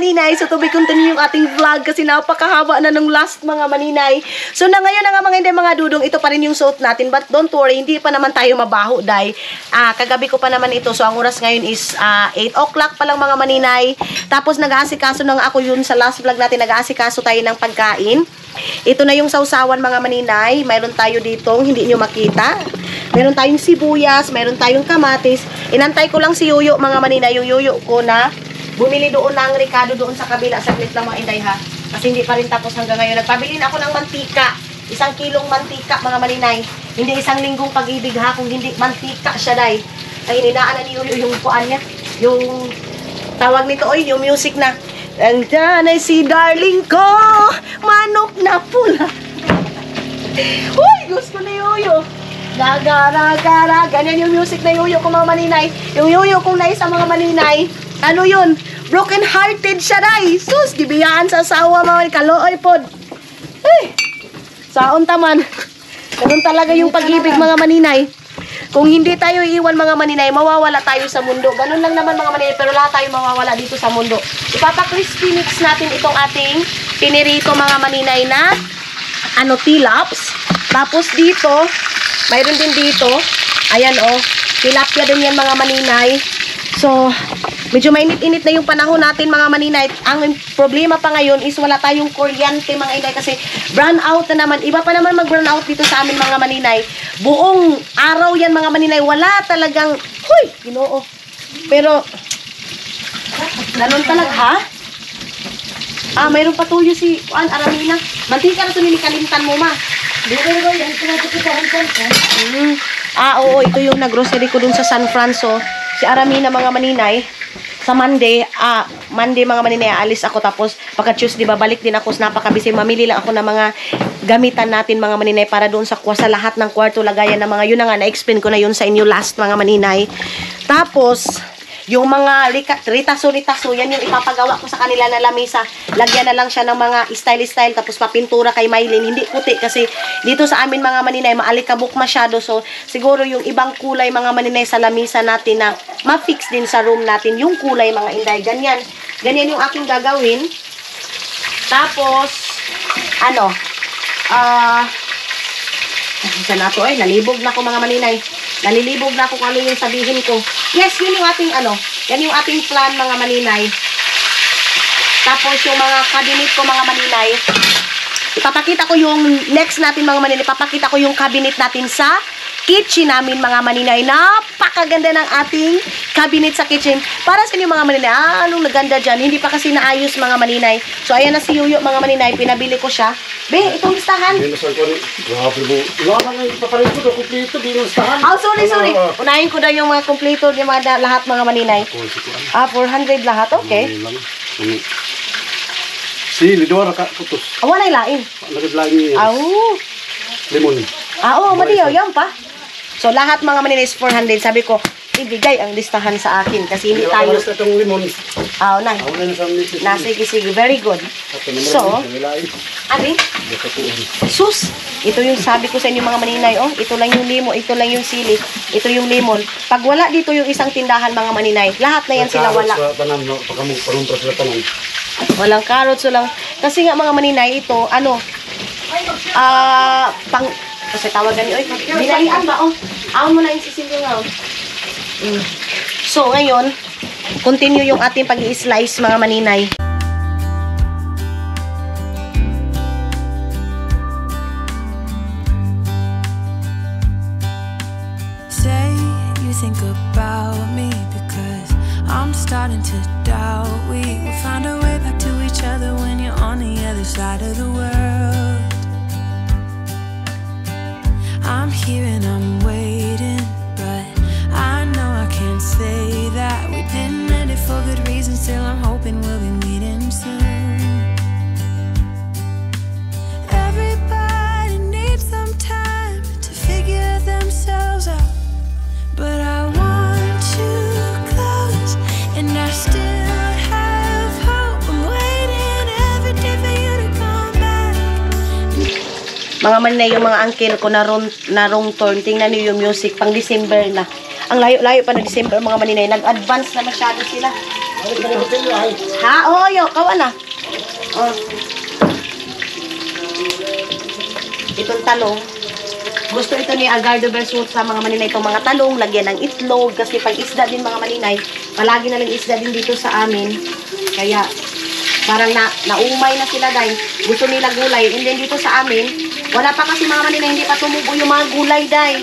maninay. So, to be continue yung ating vlog kasi napakahaba na ng last mga maninay. So, na ngayon na nga mga hindi mga dudong, ito pa rin yung suot natin. But don't worry, hindi pa naman tayo mabaho dahil ah, kagabi ko pa naman ito. So, ang oras ngayon is ah, 8 o'clock pa lang mga maninay. Tapos, nag-aasikaso na ako yun sa last vlog natin. Nag-aasikaso tayo ng pagkain. Ito na yung sausawan mga maninay. Mayroon tayo dito, hindi nyo makita. Meron tayong sibuyas, meron tayong kamatis. Inantay ko lang si Yuyo, mga maninay, yung Yuyo ko na bumili doon ng Ricardo doon sa kabila. Saglit lang mga inday ha. Kasi hindi pa rin tapos hanggang ngayon. Nagpabili na ako ng mantika. Isang kilong mantika, mga maninay. Hindi isang linggong pag-ibig ha, kung hindi mantika siya day. Ay, hininaan na ni Yuyo yung kuan niya. Yung tawag nito, oy, yung music na. Andyan ay si darling ko, manok na pula. Uy, gusto ni Yuyo. Gagara-gara. Ganyan yung music na yuyo ko mga maninay. Yung yuyo kong nais sa mga maninay. Ano yun? Broken hearted siya day. Sus, gibiyaan sa asawa mga kalooy pod. Ay, saon taman. Ganun talaga yung pag-ibig mga maninay. Kung hindi tayo iiwan mga maninay, mawawala tayo sa mundo. Ganun lang naman mga maninay, pero lahat tayo mawawala dito sa mundo. Ipapa-crispy mix natin itong ating pinirito mga maninay na ano, tilaps. Tapos dito, mayroon din dito, ayan oh, tilapia din yan mga maninay. So, medyo mainit-init na yung panahon natin mga maninay. Ang problema pa ngayon is wala tayong kuryente mga inay kasi brown out na naman. Iba pa naman mag-brown out dito sa amin mga maninay. Buong araw yan mga maninay. Wala talagang, huy, ginoo. Pero, ganun talaga ha? Ah, mayroon pa tuyo si Juan Aramina. Mantika na ito nilikalimtan mo, ma. Mm. Ah, oo, ito yung naggrocery ko dun sa San Francisco. Si Aramina, mga maninay. Sa Monday, ah, Monday mga maninay, alis ako tapos pagka Tuesday, babalik din ako. Napakabisi, mamili lang ako ng mga gamitan natin mga maninay para doon sa, sa lahat ng kwarto, lagayan ng mga, yun na nga, na-explain ko na yun sa inyo last mga maninay. Tapos, yung mga ritaso-ritaso, yan yung ipapagawa ko sa kanila na lamisa. Lagyan na lang siya ng mga style-style, tapos papintura kay Mylene. Hindi puti kasi dito sa amin mga maninay, maalikabok masyado. So, siguro yung ibang kulay mga maninay sa lamisa natin na ma-fix din sa room natin. Yung kulay mga inday, ganyan. Ganyan yung aking gagawin. Tapos, ano, ah, uh, na to ay, nalibog na ko mga maninay. Nalilibog na ako kung ano yung sabihin ko. Yes, yun yung ating ano, yan yung ating plan mga maninay. Tapos yung mga cabinet ko mga maninay, ipapakita ko yung next natin mga maninay, ipapakita ko yung cabinet natin sa kitchen namin mga maninay. Napakaganda ng ating cabinet sa kitchen. Para sa inyo mga maninay, ah, anong naganda dyan? Hindi pa kasi naayos mga maninay. So ayan na si Yuyo mga maninay, pinabili ko siya. Be, itong listahan. Grabe mo. Wala ka nga ipaparin ko na kumpleto. Binasan. Oh, sorry, sorry. Unahin ko daw yung mga kompleto, yung mga lahat mga maninay. Ah, 400 lahat, okay. Si, lidwara ka putos. Ah, walay lain. Nagad lang niya. Ah. Limon. Ah, oo, madiyaw, yan pa. So, lahat mga maninay is 400. Sabi ko, ibigay ang listahan sa akin kasi hindi tayo... Basta itong limon. Ah, na. Ako na. Na, sige, sige. Very good. So, Abi, sus, ito yung sabi ko sa inyo mga maninay, oh, ito lang yung limo, ito lang yung sili, ito yung lemon. Pag wala dito yung isang tindahan mga maninay, lahat na yan sila wala. Walang carrots, walang... Kasi nga mga maninay, ito, ano, ah, pang... Kasi tawagan ni, oy, binalian ba, oh? Aon mo na yung sisilyo nga, oh. Mm. So, ngayon, continue yung ating pag-i-slice, mga maninay. Say you think about me because I'm starting to doubt we will find our way back to each other when you're on the other side of the world. I'm here and I'm waiting, but I know I can't say that we didn't end it for good reason. Still, I'm hoping we'll be Mga maninay, yung mga uncle ko na, ron, na wrong turn, tingnan niyo yung music, pang December na. Ang layo-layo pa na December, mga maninay, nag-advance na masyado sila. Ha? Oo, yo, kawa na. Oh. Itong talong. Gusto ito ni Agardo Versus sa mga maninay itong mga talong, lagyan ng itlog, kasi pag isda din mga maninay, palagi na lang isda din dito sa amin. Kaya, parang na, naumay na sila dahil gusto nila gulay. And then dito sa amin, wala pa kasi mga maninay, hindi pa tumubo yung mga gulay dahil.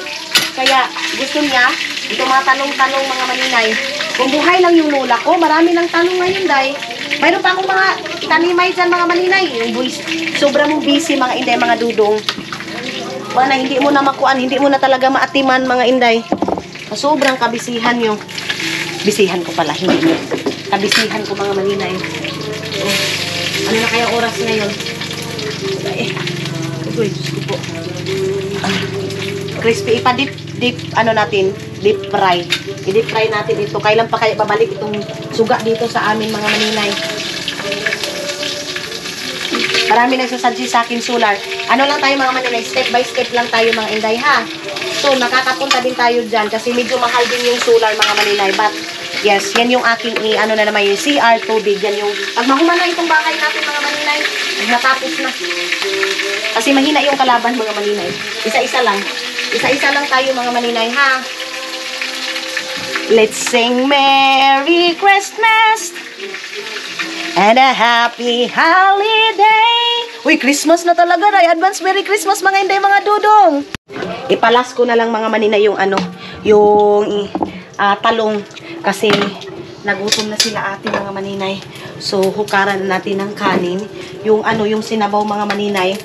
Kaya, gusto niya, ito mga talong-talong mga maninay. Kung buhay lang yung lola ko, marami ng talong ngayon dahil. Mayroon pa akong mga tanimay dyan mga maninay. Yung buwis, sobrang mong busy mga inday, mga dudong. Wala, hindi mo na makuan, hindi mo na talaga maatiman mga inday. Sobrang kabisihan yung bisihan ko pala, hindi mo. Kabisihan ko mga maninay. Oh, ano na kaya oras ngayon? Ay, uy, po. Ah, crispy, ipa-dip, dip, ano natin, deep fry. I-deep fry natin ito. Kailan pa kaya babalik itong suga dito sa amin mga maninay? Marami nagsasuggest sa akin solar. Ano lang tayo mga maninay, step by step lang tayo mga inday ha. So, nakakapunta din tayo dyan kasi medyo mahal din yung solar mga maninay. But, yes, yan yung aking, ano na naman yung CR, tubig. Yan yung, pag mahuman na itong bahay natin mga maninay, natapos na. Kasi mahina yung kalaban mga maninay. Isa-isa lang. Isa-isa lang tayo mga maninay ha. Let's sing Merry Christmas and a Happy Holiday. Uy, Christmas na talaga, Ray. Advance Merry Christmas mga hindi mga dudong. Ipalas ko na lang mga manina yung ano, yung ah, talong kasi nagutom na sila ate mga maninay. So, hukaran na natin ng kanin. Yung ano, yung sinabaw mga maninay.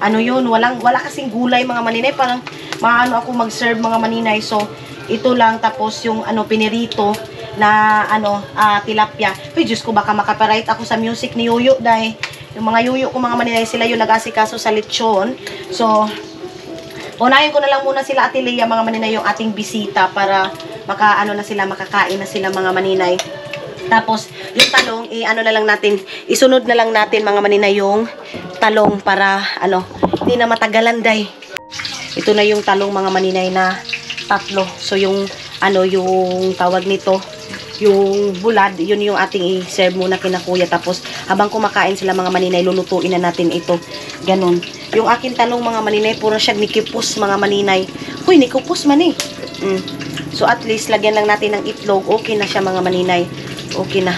Ano yun, walang, wala kasing gulay mga maninay. Parang maano ako mag-serve mga maninay. So, ito lang tapos yung ano pinirito na ano ah, tilapia. Uy, Diyos ko baka makaparite ako sa music ni Yuyo dahil yung mga yuyo ko mga maninay sila yung nag-asikaso sa lechon. So, unahin ko na lang muna sila Ate Lea, mga maninay yung ating bisita para maka ano na sila makakain na sila mga maninay. Tapos, yung talong, i ano na lang natin, isunod na lang natin mga maninay yung talong para ano, hindi na matagalan day. Ito na yung talong mga maninay na tatlo. So yung ano yung tawag nito, yung bulad, yun yung ating i-serve muna kina kuya. Tapos habang kumakain sila mga maninay, lulutuin na natin ito. Ganon. Yung akin talong mga maninay, puro siya nikipus mga maninay. Huy, nikipus man eh. Mm. So at least lagyan lang natin ng itlog, okay na siya mga maninay. Okay na.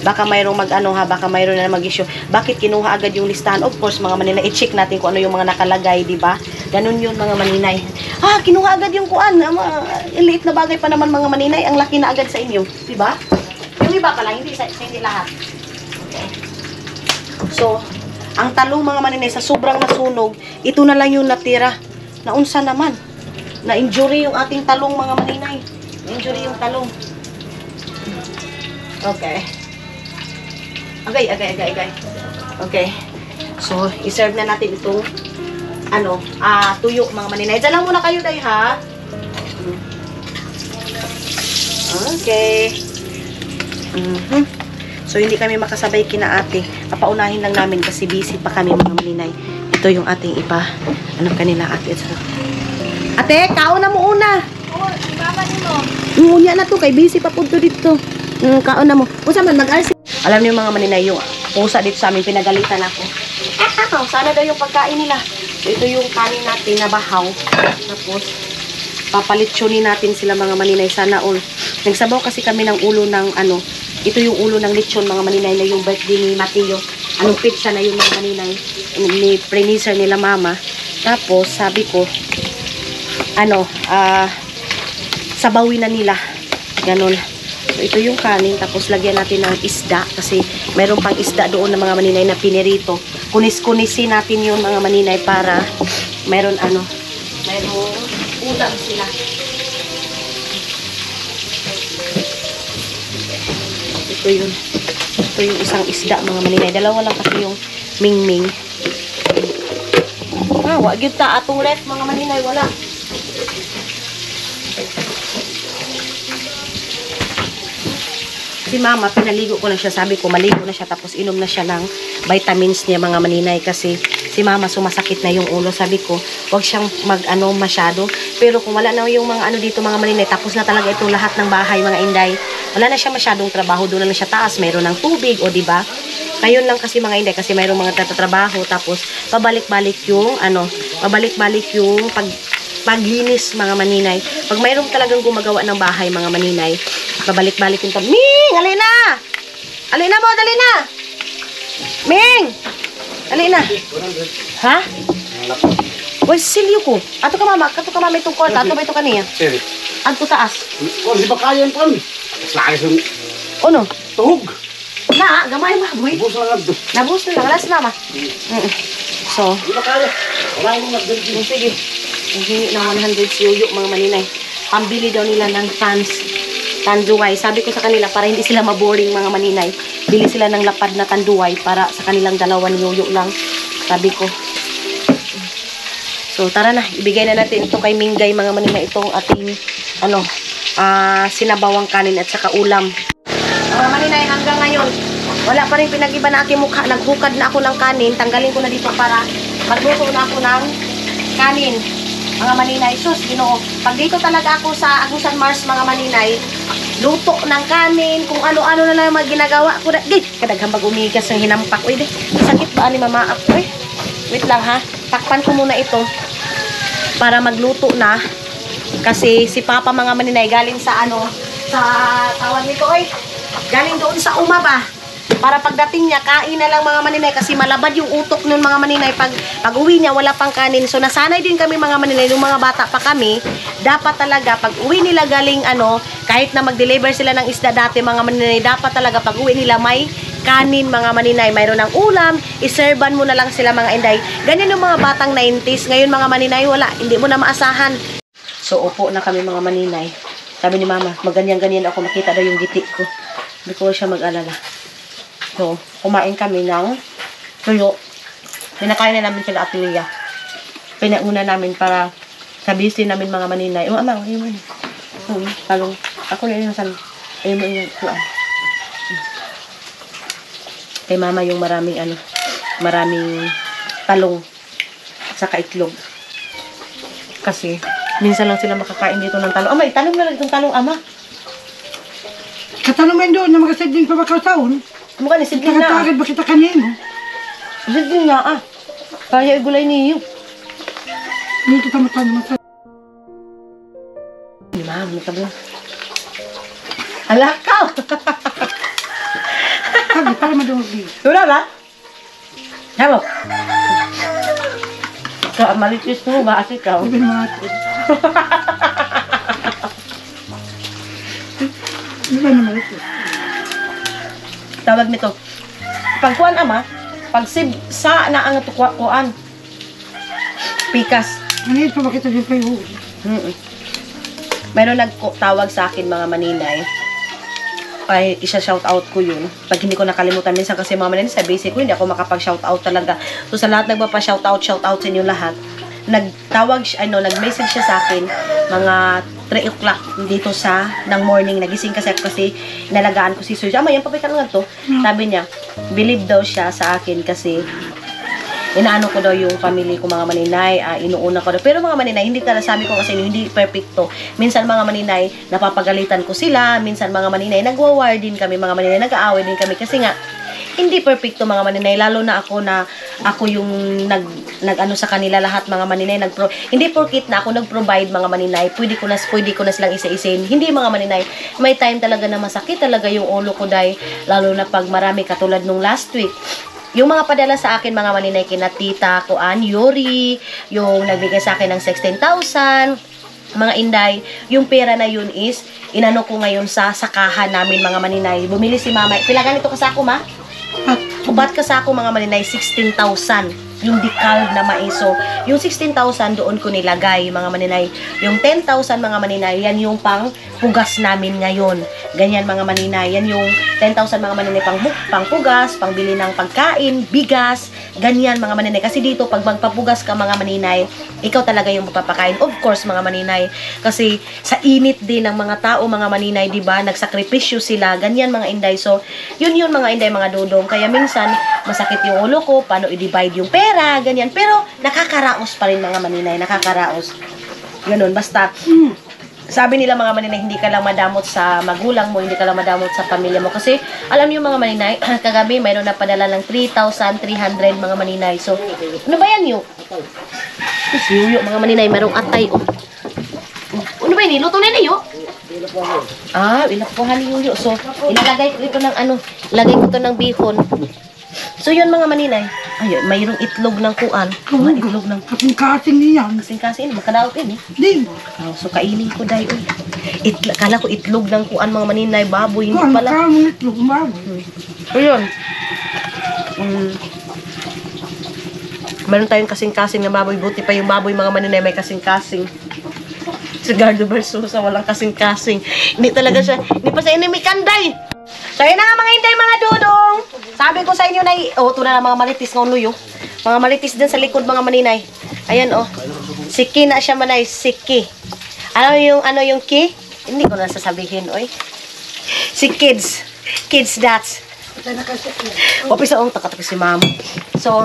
Baka mayroong mag-ano ha, baka mayroon na mag-issue. Bakit kinuha agad yung listahan? Of course, mga maninay, i-check natin kung ano yung mga nakalagay, di ba? Ganun yun mga maninay. Ah, kinuha agad yung kuan. Ah, mga liit na bagay pa naman mga maninay. Ang laki na agad sa inyo, di ba? Yung iba pala, hindi sa, hindi lahat. Okay. So, ang talong mga maninay sa sobrang nasunog, ito na lang yung natira. Naunsa naman. Na-injury yung ating talong mga maninay. Na-injury yung talong. Okay. Okay, okay, okay, okay. Okay. So, iserve na natin itong ano, ah, tuyo mga maninay. Diyan lang muna kayo, day, ha? Okay. Mhm. So, hindi kami makasabay kina ate. Papaunahin lang namin kasi busy pa kami mga maninay. Ito yung ating ipa, ano kanila ate. Ate, kaon na mo una. Oo, ibaba ni mo. Ngunya na to, kay busy pa po to dito. Mm, kaon na mo. Usa man mag-arsi. Alam niyo mga maninay, yung pusa dito sa amin, pinagalitan ako. Ah, sana daw yung pagkain nila. So, ito yung kanin natin na bahaw. Tapos, papalitsyonin natin sila mga maninay. Sana all. Nagsabaw kasi kami ng ulo ng ano, ito yung ulo ng lechon mga maninay na yung birthday ni Mateo. Anong pizza na yung mga maninay ni premiser nila mama. Tapos, sabi ko, ano, ah, sabawin na nila. Ganon. So, ito yung kanin. Tapos, lagyan natin ng isda. Kasi, mayroon pang isda doon na mga maninay na pinirito. Kunis-kunisin natin yung mga maninay para mayroon ano, mayroon ulam sila. Ito yun. Ito yung isang isda mga maninay. Dalawa lang kasi yung mingming. Ah, wag yun ta. Atong ref mga maninay. Wala. Si mama, pinaligo ko na siya. Sabi ko, maligo na siya. Tapos inom na siya ng vitamins niya mga maninay. Kasi si mama sumasakit na yung ulo. Sabi ko, wag siyang mag ano masyado. Pero kung wala na yung mga ano dito mga maninay, tapos na talaga itong lahat ng bahay mga inday. wala na siya masyadong trabaho, doon na lang siya taas, mayroon ng tubig, o ba? Ngayon lang kasi mga hindi, kasi mayroong mga tatrabaho, tapos pabalik-balik yung, ano, pabalik-balik yung pag, paglinis mga maninay. Pag mayroong talagang gumagawa ng bahay mga maninay, pabalik-balik yung tab- Ming! Alina! Alina mo, dali na! Ming! Alina! Ha? Uy, silyo ko. Ato ka mama, ato ka mama itong kwarta, ato ba ito kaniya? Sir, Ato taas. kung di ba kaya yung pan? Mas laki yung Ano? tuhog. Na, gamay ma, boy. Bus na lang. Nabus na lang, alas na ma. Mm. So, Di ba kaya? Wala yung oh, sige. Ang hingi ng 100 siyuyo, mga maninay. Pambili daw nila ng fans. Tanduay. Sabi ko sa kanila, para hindi sila maboring mga maninay, bili sila ng lapad na tanduay para sa kanilang dalawan yuyo lang. Sabi ko. So, tara na. Ibigay na natin ito kay Mingay, mga maninay. Itong ating, ano, ah, sinabawang kanin at saka ulam. Mga maninay, hanggang ngayon, wala pa rin pinag-iba na aking mukha. Naghukad na ako ng kanin. Tanggalin ko na dito para magluto na ako ng kanin. Mga maninay, sus, ginoo. Pag dito talaga ako sa Agusan Mars, mga maninay, luto ng kanin, kung ano-ano na lang mga ginagawa ko. Na, di, kadaghang pag umigas ng hinampak. Uy, di, sakit ba ni mama ako? Uy, wait lang ha. Takpan ko muna ito para magluto na. Kasi si Papa mga maninay galing sa ano, sa tawag nito, oy, galing doon sa umaba. Para pagdating niya, kain na lang mga maninay kasi malabad yung utok nun mga maninay. Pag, pag uwi niya, wala pang kanin. So nasanay din kami mga maninay, nung mga bata pa kami, dapat talaga pag uwi nila galing ano, kahit na mag-deliver sila ng isda dati mga maninay, dapat talaga pag uwi nila may kanin mga maninay, mayroon ng ulam, iserban mo na lang sila mga inday. Ganyan yung mga batang 90s. Ngayon mga maninay, wala, hindi mo na maasahan. So, upo na kami mga maninay. Sabi ni mama, maganyan-ganyan ako, makita daw yung giti ko. Hindi ko siya mag-alala. So, kumain kami ng tuyo. Pinakain na namin sila at Lia. Pinauna namin para sabisin namin mga maninay. Oh, ama, mo. Hmm, talong. Ako na yung san. Ayun mo yung kuan. Kay mama yung maraming ano, maraming talong at saka itlog. Kasi, minsan lang sila makakain dito ng talong. Ama, itanong na lang itong talong, ama. Katanungan doon na magasadling pa makasahon. Mukha ni sidling na. Takatagad ba kita kanino? Sidling na, ah. Kaya igulay niyo. Hindi kita matanong sa Ni ma'am, natabla. Alakaw! sabi para madungog din. Wala ba? Habo. Ka malitis mo ba kasi ikaw? Sabi mo natin. Di ba ito? Tawag nito. Pagkuan ama, pag sib sa na ang tukwa kuan. Pikas. Ano yun pa makita yung huli? Mm Meron nagtawag sa akin mga maninay. Ay, isa-shout out ko yun. Pag hindi ko nakalimutan, minsan kasi mga maninay, sa basic ko, hindi ako makapag-shout out talaga. So, sa lahat nagpapa-shout out, shout out sa inyo lahat. Nagtawag siya, ano, nag-message siya sa akin, mga 3 o'clock dito sa, ng morning. Nagising kasi ako kasi nalagaan ko si Sir. May yan papitan nga to. Sabi niya, believe daw siya sa akin kasi inaano ko daw yung family ko mga maninay, ah, inuuna ko daw. Pero mga maninay, hindi talaga sabi ko kasi hindi perfecto. Minsan mga maninay, napapagalitan ko sila. Minsan mga maninay, nagwa-war din kami. Mga maninay, nag-aaway din kami. Kasi nga, hindi perfecto mga maninay. Lalo na ako na ako yung nag, nag ano sa kanila lahat mga maninay. Nag hindi porkit na ako nag-provide mga maninay. Pwede ko na, pwede ko na silang isa-isin. Hindi mga maninay. May time talaga na masakit talaga yung ulo ko dahil lalo na pag marami katulad nung last week yung mga padala sa akin, mga maninay, kina Tita Kuan, Yuri, yung nagbigay sa akin ng 16,000, mga inday, yung pera na yun is, inano ko ngayon sa sakahan namin, mga maninay. Bumili si mama. Pila ganito kasako, ma? At Ubat kasako, mga maninay, 16,000 yung decal na maiso. Yung 16,000 doon ko nilagay, mga maninay. Yung 10,000 mga maninay, yan yung pang pugas namin ngayon. Ganyan mga maninay. Yan yung 10,000 mga maninay pang, pang pugas, pang bili ng pagkain, bigas, ganyan mga maninay. Kasi dito, pag magpapugas ka mga maninay, ikaw talaga yung magpapakain. Of course, mga maninay. Kasi sa init din ng mga tao, mga maninay, di ba? Nagsakripisyo sila. Ganyan mga inday. So, yun yun mga inday, mga dudong. Kaya minsan, masakit yung ulo ko, paano i-divide yung pera, ganyan. Pero, nakakaraos pa rin mga maninay. Nakakaraos. Ganun, basta, sabi nila mga maninay, hindi ka lang madamot sa magulang mo, hindi ka lang madamot sa pamilya mo. Kasi, alam niyo mga maninay, kagabi mayroon na padala ng 3,300 mga maninay. So, ano ba yan? Tapos yuyo mga maninay, mayroong atay. Oh. Ano ba yun? Luto na yun? Ah, ilapuhan ni yuyo. So, ilalagay ko ito ng ano, ilagay ko ito ng bihon. So, yun mga maninay. Ayun, mayroong itlog ng kuan. Mga itlog ng Kasing-kasing niyan. kasing-kasing. Makadaot yun eh. Di. Oh, so kainin ko dahil uy. Itla, kala ko itlog ng kuan mga maninay baboy hindi pala. ano mo ito, umaboy. Ayun. Mm. Meron tayong kasing-kasing na baboy. Buti pa yung baboy mga maninay may kasing-kasing. Si Gardo Versosa walang kasing-kasing. Hindi talaga siya, hindi pa sa enemy kanday. So yun na nga mga hinday mga dudong. Sabi ko sa inyo na, oh ito na lang mga malitis ng luyo. Mga malitis din sa likod mga maninay. Ayan oh. Siki na siya manay, siki. Ano yung, ano yung ki? Hindi ko na sasabihin, oy. Si kids. Kids that's. Wapi sa ong takatak si mama. So,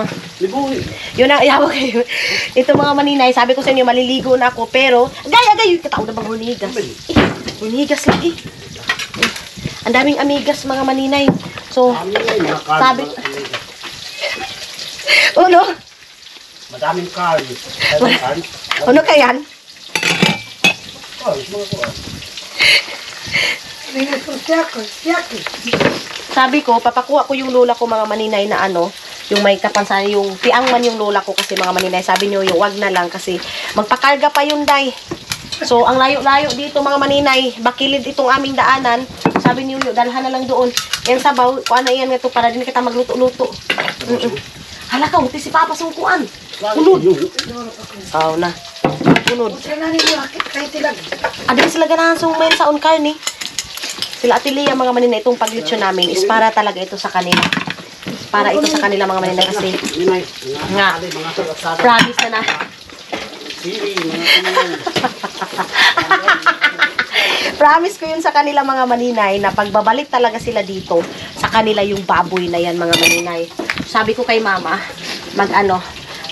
yun ang iyawa kayo. Ito mga maninay, sabi ko sa inyo, maliligo na ako, pero, gaya, gaya, yung katao na bang hunigas? Eh, hunigas lagi. Eh, Ang daming amigas mga maninay. So, sabi, uno, Madaming karne. uno kayan? Oh, mga kuwan. Tingnan ko, siyako, siyako. Sabi ko, papakuha ko yung lola ko mga maninay na ano, yung may kapansanan, yung tiang man yung lola ko kasi mga maninay. Sabi niyo, yung wag na lang kasi magpakarga pa yun, day. So, ang layo-layo dito mga maninay, bakilid itong aming daanan. Sabi niyo, yung dalhan na lang doon. Yan sabaw, kuha na yan ito para din kita magluto-luto. Mm-mm. Hala ka, uti si Papa sungkuan. Unod. Aw na. Unod. Adin sila ganahan sumayin sa on carne. Sila atilia mga manina itong paglitsyo namin is para talaga ito sa kanila. Para ito sa kanila mga manina kasi nga promise na na. Promise ko yun sa kanila mga maninay na pagbabalik talaga sila dito sa kanila yung baboy na yan mga maninay. Sabi ko kay mama, mag ano,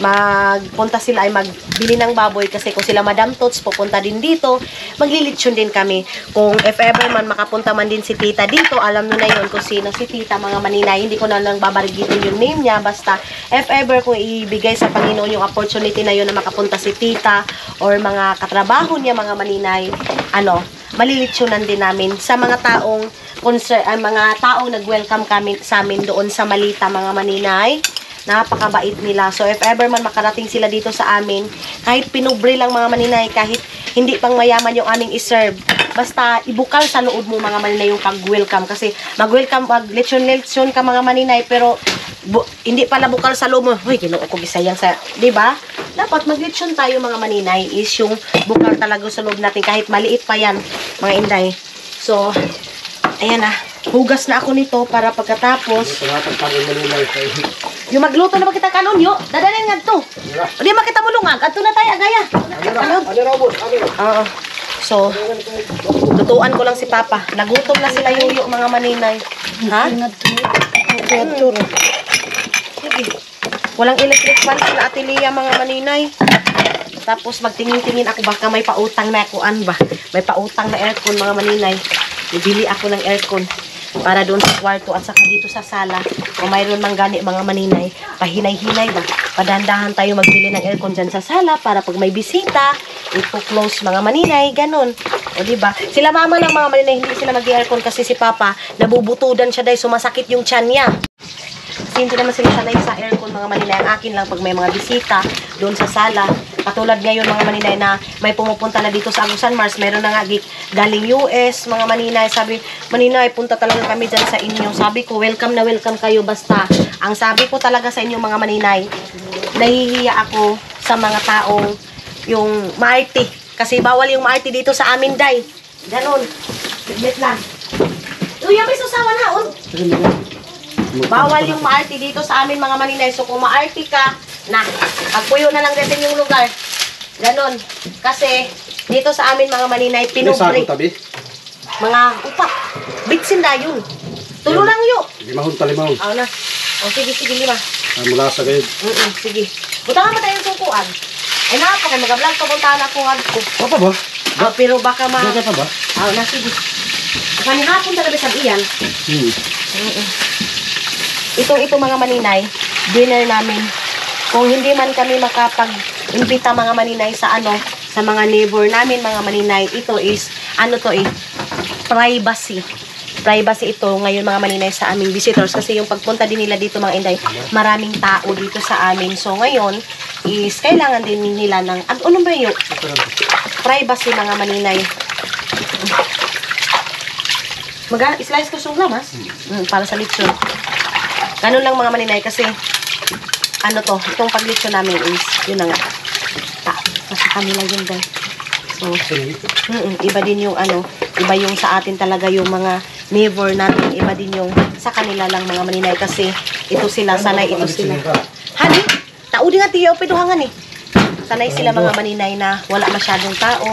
magpunta sila ay magbili ng baboy kasi kung sila Madam Tots pupunta din dito, maglilitsyon din kami. Kung if ever man makapunta man din si tita dito, alam nyo na yun kung sino si tita mga maninay. Hindi ko na lang babarigitin yung name niya. Basta if ever kung ibigay sa Panginoon yung opportunity na yun na makapunta si tita or mga katrabaho niya mga maninay, ano, malilitsyonan din namin sa mga taong concern, ay mga taong nag-welcome kami sa amin doon sa Malita mga maninay. Napakabait nila. So if ever man makarating sila dito sa amin, kahit pinubre lang mga maninay, kahit hindi pang mayaman yung aming iserve, basta ibukal sa loob mo mga maninay yung pag-welcome kasi mag-welcome, mag-lechon-lechon ka mga maninay pero bu- hindi pala bukal sa loob mo. Hoy, ginoo ko gisayang sa, 'di ba? Dapat mag-lechon tayo mga maninay is yung bukal talaga sa loob natin kahit maliit pa yan mga inday. So, ayan na. Hugas na ako nito para pagkatapos. Yung magluto na ba kita kanon yo? Dadalhin nga to. Di makita mo lungag. Adto na tayo agaya. Ano? Ano? Ano? Oo. So, tutuan ko lang si Papa. Nagutom na sila yung yung mga maninay. Ha? Sige. Walang electric fan sila atilia mga maninay. Tapos magtingin-tingin ako baka may pautang na kuan ba. May pautang na aircon mga maninay. Bibili ako ng aircon para doon sa kwarto at saka dito sa sala. Kung mayroon mang gani mga maninay, pahinay-hinay ba? Padandahan tayo magbili ng aircon dyan sa sala para pag may bisita, ipo-close mga maninay, ganun. O di ba? Sila mama lang mga maninay, hindi sila mag-aircon kasi si papa, nabubutudan siya dahil sumasakit yung tiyan niya. Kasi hindi naman sila sanay sa aircon mga maninay. Ang akin lang pag may mga bisita doon sa sala. Katulad ngayon mga maninay na may pumupunta na dito sa Agusan Mars. Meron na nga galing US mga maninay. Sabi, maninay punta talaga kami dyan sa inyo. Sabi ko, welcome na welcome kayo basta. Ang sabi ko talaga sa inyo mga maninay, nahihiya ako sa mga taong yung maarti. Kasi bawal yung maarti dito sa amin, day. Ganon. Siglit lang. Uy, may susawa na, oh. Bawal yung maarti dito sa amin mga maninay. So kung maarti ka, na, pagpuyo na lang natin yung lugar. Ganon. Kasi dito sa amin mga maninay, pinubre. tabi? Mga upa. Bitsin na yun. Tulo lang yun. Limahon talimahon. Ako na. O sige, sige, lima. Ah, Mula sa gayud. Mm sige. Buta nga ba tayong sukuan? Ay napaka, mag-vlog pa puntahan ako nga ko. Apa ba? Ah, pero baka ma... Dagat na ba? Ah, na sige. Panihapon talaga sa iyan. Hmm. Ito, ito mga maninay, dinner namin. Kung hindi man kami makapag-imbita mga maninay sa ano, sa mga neighbor namin mga maninay, ito is, ano to eh, privacy. Privacy ito ngayon mga maninay sa aming visitors kasi yung pagpunta din nila dito mga inday, maraming tao dito sa amin. So ngayon is kailangan din nila ng, ano, ano ba yung privacy mga maninay. Maga, slice ko sung lamas. Mm, para sa lechon. Ganun lang mga maninay kasi ano to, itong paglitsyon namin is, yun na nga. Ta, nasa kanila yun guys. So, mm iba din yung ano, iba yung sa atin talaga yung mga neighbor natin, iba din yung sa kanila lang mga maninay kasi ito sila, sanay ito sila. Hani, tao din nga tiyo, piduhangan eh. Sanay sila mga maninay na wala masyadong tao.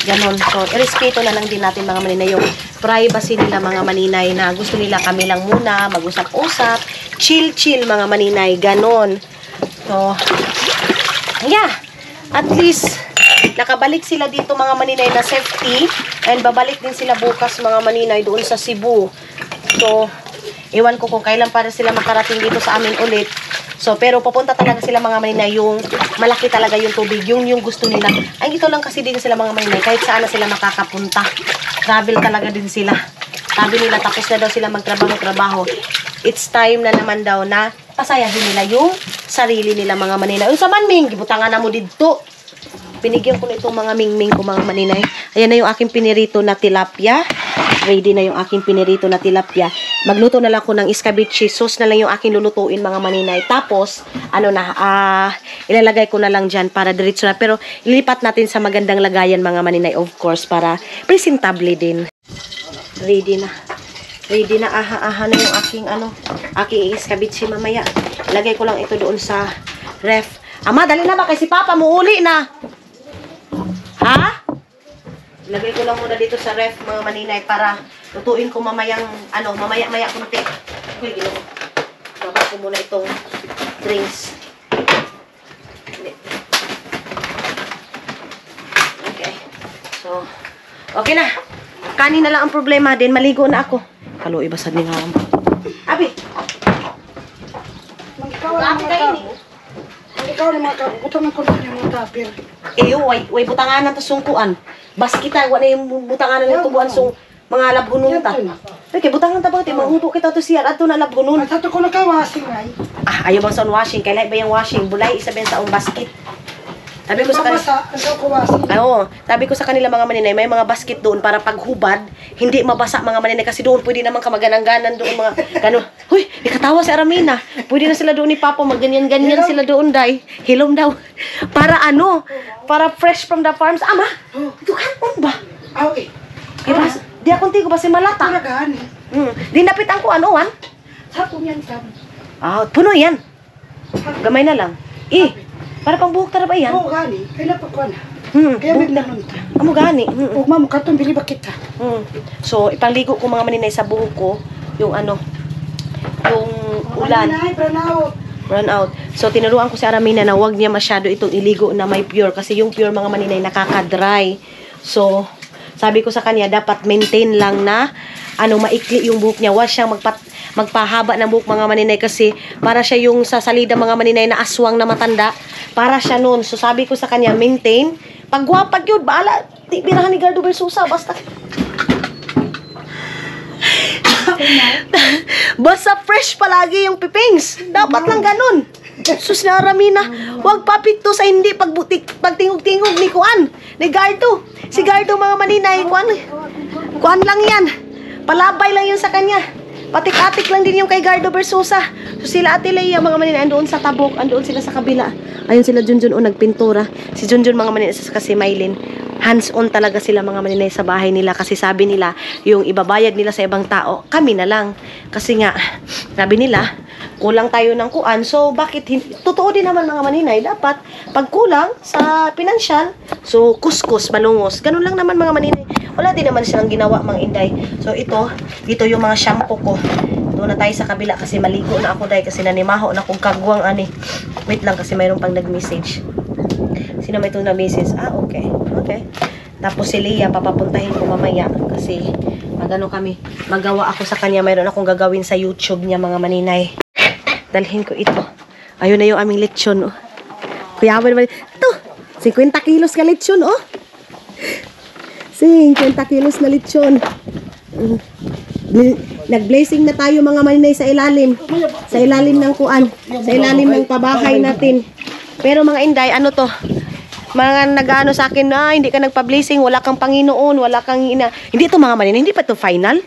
Ganon. So, irespeto na lang din natin mga maninay yung privacy nila mga maninay na gusto nila kami lang muna, mag-usap-usap, chill-chill mga maninay, ganon. So, yeah, at least, nakabalik sila dito mga maninay na safety and babalik din sila bukas mga maninay doon sa Cebu. So, iwan ko kung kailan para sila makarating dito sa amin ulit. So, pero papunta talaga sila mga maninay yung malaki talaga yung tubig, yung yung gusto nila. Ay, ito lang kasi din sila mga maninay, kahit saan na sila makakapunta. Travel talaga din sila. Sabi nila, tapos na daw sila magtrabaho-trabaho. It's time na naman daw na pasayahin nila yung sarili nila mga maninay. Yung sa manming, gibutangan na mo dito. Binigyan ko na itong mga mingming ko mga maninay. Ayan na yung aking pinirito na tilapia. Ready na yung aking pinirito na tilapia. Magluto na lang ko ng escabeche sauce na lang yung aking lulutuin mga maninay. Tapos, ano na, ah, ilalagay ko na lang dyan para diretso na. Pero, ilipat natin sa magandang lagayan mga maninay of course para presentable din. Ready na. Ready na aha-aha na yung aking ano, aking escabeche mamaya. Lagay ko lang ito doon sa ref. Ama, dali na ba? Kasi Papa, muuli na. Ha? Lagay ko lang muna dito sa ref, mga maninay, para lutuin ko mamayang, ano, mamaya-maya kunti. Uy, gino. Baba ko muna itong drinks. Okay. So, okay na. Kanin na lang ang problema din. Maligo na ako. Kalo, ibasad ni nga. Abi, Ikaw ang kayo mga ni. Ikaw ang mga kabutang ng kulit ng mga tapir. Iyo, way, way butanganan to sungkuan. Bas kita, wala yung butanganan ng tubuan sung mga labhunon ta. Okay, butangan ta ba? Ti, mahubo kita to siya. Ato na labhunon. At ato ko nakawasing ay. Ah, ayaw bang sa washing? Kailan ba yung washing? Bulay, isa ba yung taong basket? Sabi ko sa kanila. Oo, sabi ko sa kanila mga maninay, may mga basket doon para paghubad, hindi mabasa mga maninay kasi doon pwede naman kamaganang-ganan doon mga gano. Huy, ikatawa si Aramina. Pwede na sila doon ni Papa, magganyan-ganyan sila doon, day. Hilom daw. Para ano? Para fresh from the farms. Ama, ito kanon ba? Aw eh. Kaya ba, di akong tigo ba si Malata? Talagaan eh. Hmm. Di napit ang kuan, owan. Sa yan kam. Ah, puno yan. Gamay na lang. Eh, para pang buhok tara ba yan? Oo gani. Kaya pa ko na. Hmm, Kaya may buhok na. planon ta. Amo gani. Hmm. Ug mamo katong bili ba kita. Hmm. So, ipangligo ko mga maninay sa buhok ko, yung ano, yung ulan, Ay, branaw. run out. So, tinuruan ko si Aramina na wag niya masyado itong iligo na may pure kasi yung pure mga maninay nakaka-dry. So, sabi ko sa kanya, dapat maintain lang na ano, maikli yung buhok niya. Huwag siyang magpat, magpahaba ng buhok mga maninay kasi para siya yung sa salida mga maninay na aswang na matanda. Para siya nun. So, sabi ko sa kanya, maintain. Pag gwapag yun, baala, di birahan ni Gardo Versusa, basta Basta fresh palagi yung pipings. Dapat lang ganun. Sus na Ramina, wag papito sa hindi pagbutik, pagtingog-tingog ni Kuan, ni Gardo. Si Gardo mga maninay, Kuan, Kuan lang yan. Palabay lang yun sa kanya. Patik-atik lang din yung kay Gardo Versosa. So sila Ate Leia, mga maninay, andoon sa tabok, andoon sila sa kabila. Ayun sila Junjun o nagpintura. Si Junjun mga maninay, sa kasi Maylin. Hands-on talaga sila mga maninay sa bahay nila kasi sabi nila, yung ibabayad nila sa ibang tao, kami na lang. Kasi nga, sabi nila, kulang tayo ng kuan. So, bakit, totoo din naman mga maninay, dapat, pag kulang sa pinansyal, so, kuskus, malungos. Ganun lang naman mga maninay. Wala din naman silang ginawa, mga inday. So, ito, dito yung mga shampoo ko. Doon na tayo sa kabila kasi maligo na ako dahil kasi nanimaho na kung kagwang ani. Wait lang kasi mayroon pang nag-message. Sino may itong na-message? Ah, okay. Okay. Tapos si Leah, papapuntahin ko mamaya kasi magano kami, magawa ako sa kanya. Mayroon akong gagawin sa YouTube niya mga maninay. Dalhin ko ito. Ayun na yung aming lechon, oh. Kuya, naman. Ito, 50 kilos ka lechon, oh. 50 kilos na lechon. Mm. Bl- Nag-blazing na tayo mga maninay sa ilalim. Sa ilalim ng kuan. Sa ilalim ng pabahay natin. Pero mga inday, ano to? Mga nagano sa akin na hindi ka nagpa-blazing, wala kang Panginoon, wala kang ina. Hindi to mga maninay, hindi pa to final.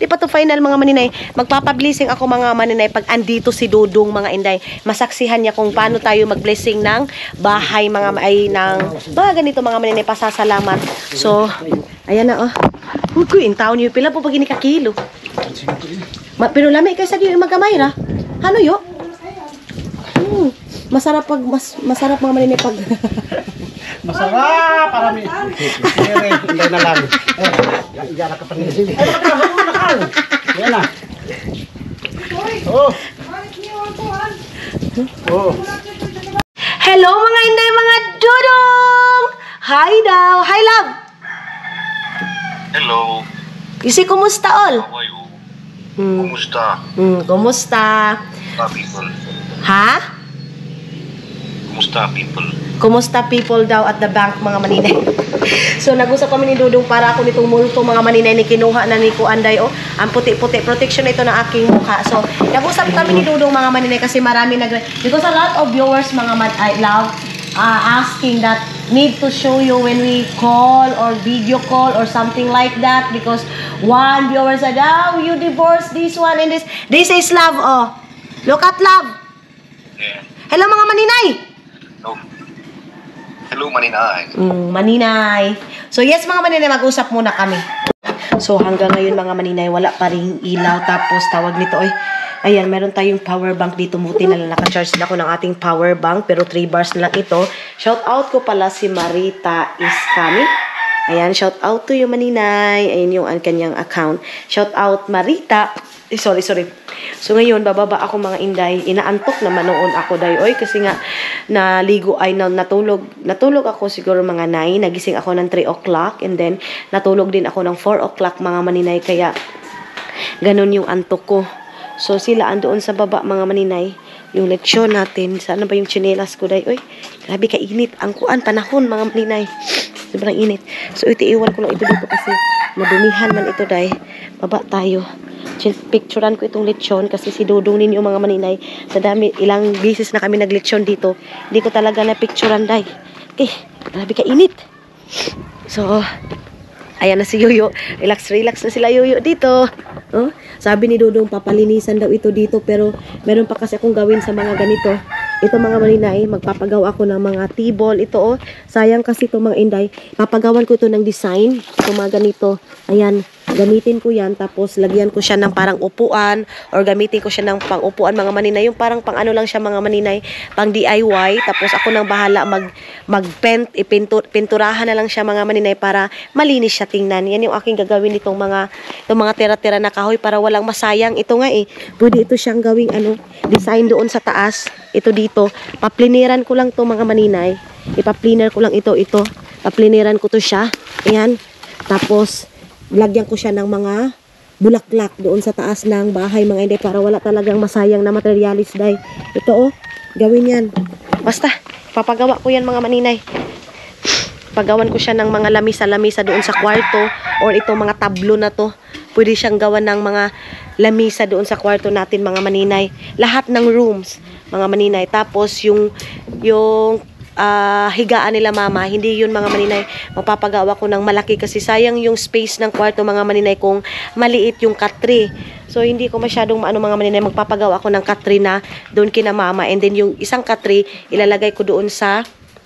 Hindi pa to final mga maninay. Magpapa-blessing ako mga maninay pag andito si Dudong mga inday. Masaksihan niya kung paano tayo mag-blessing ng bahay mga ay ng mga ganito mga maninay pasasalamat. So, ayan na oh. Huwag in town yun. Pila po pag kilo. Ma, pero lamay kaysa di magamay ra. Ano yo? Hmm. Masarap pag mas masarap mga maninay pag Masarap! Parami. Sige, hindi na lang. Eh, yan ka pa rin. Eh, nakahulog na ka. Yan na. Oh. Oh. Hello mga inday mga dudong! Hi daw! Hi love! Hello, Isi, kumusta all? how are you? Hmm. Kumusta? Hmm, kumusta? People? Ha? Kumusta people? Kumusta people daw at the bank mga maninay? so nag-usap kami ni Dudong para ako nitong multo mga maninay ni kinuha na ni Kuanday oh. Ang puti-puti protection ito ng aking mukha. So nag-usap kami ni Dudong mga maninay kasi marami nag because a lot of viewers mga man I love uh, asking that need to show you when we call or video call or something like that because one viewer said, "Oh, you divorced this one and this." This is love oh. Look at love. Yeah. Hello mga maninay. Hello. Hello, Maninay. Mm, maninay. So yes mga maninay, mag-usap muna kami. So hanggang ngayon mga maninay, wala pa rin ilaw. Tapos tawag nito, oy, ayan, meron tayong power bank dito. Muti na lang naka-charge na ako ng ating power bank. Pero 3 bars na lang ito. Shout out ko pala si Marita Iskami. Ayan, shout out to you Maninay. Ayan yung ang kanyang account. Shout out Marita. Eh, sorry, sorry. So ngayon, bababa ako mga inday. Inaantok naman noon ako day. Oy, kasi nga, naligo ay na, natulog. Natulog ako siguro mga 9. Nagising ako ng 3 o'clock. And then, natulog din ako ng 4 o'clock mga maninay. Kaya, ganun yung antok ko. So sila andoon sa baba mga maninay. Yung leksyon natin. Sana ba yung chinelas ko day? Oy, grabe ka init. Ang kuan, panahon mga maninay. Sobrang init. So itiiwan ko lang ito dito kasi madumihan man ito day. Baba tayo. Picturean ko itong lechon kasi si Dudong ninyo mga maninay. Sa dami, ilang beses na kami naglechon dito. Hindi ko talaga na picturean day. Okay, grabe ka init. So, Ayan na si Yoyo. Relax, relax na sila Yoyo dito. Oh, sabi ni Dudong, papalinisan daw ito dito. Pero meron pa kasi akong gawin sa mga ganito. Ito mga maninay, magpapagawa ako ng mga tibol. Ito oh, sayang kasi ito mga inday. Papagawan ko ito ng design. Ito mga ganito. Ayan, gamitin ko yan. Tapos lagyan ko siya ng parang upuan. Or gamitin ko siya ng pang upuan mga maninay. Yung parang pang ano lang siya mga maninay. Pang DIY. Tapos ako nang bahala mag, mag-paint. Ipintur, pinturahan na lang siya mga maninay para malinis siya tingnan. Yan yung aking gagawin nitong mga, itong mga tira-tira na kahoy para walang masayang. Ito nga eh. Pwede ito siyang gawing ano, design doon sa taas. Ito dito. Papliniran ko lang to mga maninay. Ipapliner ko lang ito, ito. Papliniran ko to siya. Ayan. Tapos, lagyan ko siya ng mga bulaklak doon sa taas ng bahay mga hindi para wala talagang masayang na materialis dahil ito oh gawin yan. Basta papagawa ko yan mga maninay. Pagawan ko siya ng mga lamisa-lamisa doon sa kwarto or itong mga tablo na to. Pwede siyang gawan ng mga lamisa doon sa kwarto natin mga maninay. Lahat ng rooms mga maninay. Tapos yung yung ah, higaan nila mama hindi yun mga maninay magpapagawa ko ng malaki kasi sayang yung space ng kwarto mga maninay kung maliit yung katri so hindi ko masyadong ano mga maninay magpapagawa ako ng katri na doon kina mama and then yung isang katri ilalagay ko doon sa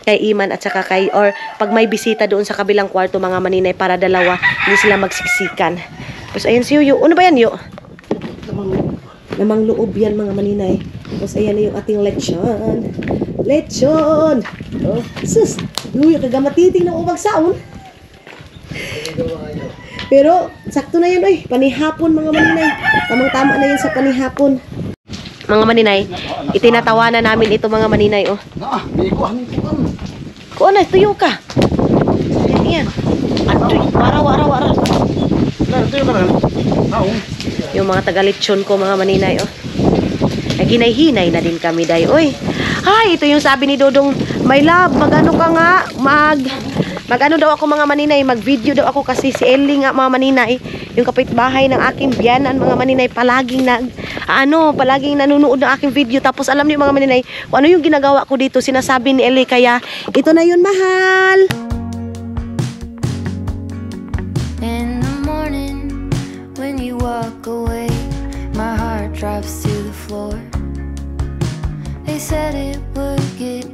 kay Iman at saka kay or pag may bisita doon sa kabilang kwarto mga maninay para dalawa hindi sila magsiksikan tapos ayun si Yuyo ano ba yan Yu? Namang loob yan mga maninay. Tapos ayan yung ating lechon. Lechon! Oh, sus! Uy, kagamatiting ng ubag saon. Pero, sakto na yan, oy. Panihapon, mga maninay. Tamang-tama na yan sa panihapon. Mga maninay, itinatawanan namin ito mga maninay, oh. Na, may kuhan ko kan. Kuha na, tuyo ka. Yan, yan. Atoy, wara, wara, wara. Ito yung kanan. Oo. Yung mga tagalitsyon ko, mga maninay, oh. Ay, hinay-hinay na din kami, day. Oy, ay, ito yung sabi ni Dodong, my love, magano ka nga, mag, magano daw ako mga maninay, mag-video daw ako kasi si Ellie nga, mga maninay, yung kapitbahay ng aking biyanan, mga maninay, palaging nag, ano, palaging nanonood ng aking video. Tapos, alam niyo mga maninay, ano yung ginagawa ko dito, sinasabi ni Ellie, kaya, ito na yun, mahal. In the morning, when you walk away, my heart drops to floor. They said it would get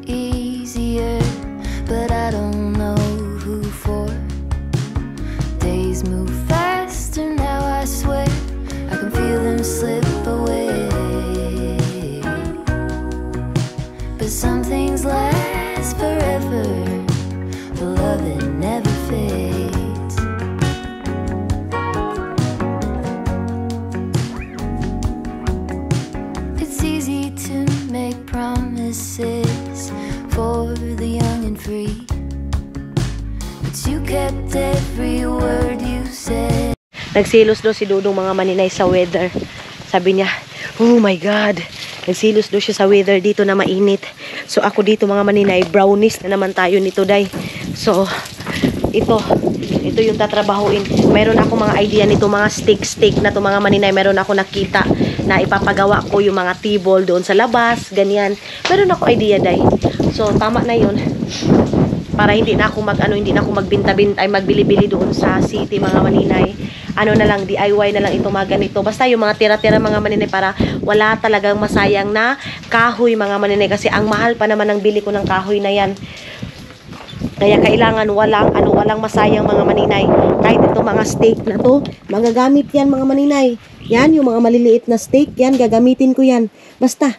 kept every word you said. Nagsilos daw si Dudong mga maninay sa weather. Sabi niya, oh my God. Nagsilos daw siya sa weather dito na mainit. So ako dito mga maninay, brownies na naman tayo nito day. So, ito, ito yung tatrabahuin. Meron ako mga idea nito, mga steak-steak na to mga maninay. Meron ako nakita na ipapagawa ko yung mga table doon sa labas, ganyan. Meron ako idea day. So, tama na yun para hindi na ako mag ano hindi na ako magbinta-binta ay magbili-bili doon sa city mga maninay. Ano na lang DIY na lang ito mga ganito. Basta yung mga tira-tira mga maninay para wala talagang masayang na kahoy mga maninay. Kasi ang mahal pa naman ng bili ko ng kahoy na yan. Kaya kailangan walang ano walang masayang mga maninay. Kahit ito mga steak na to magagamit yan mga maninay. Yan yung mga maliliit na steak yan gagamitin ko yan. Basta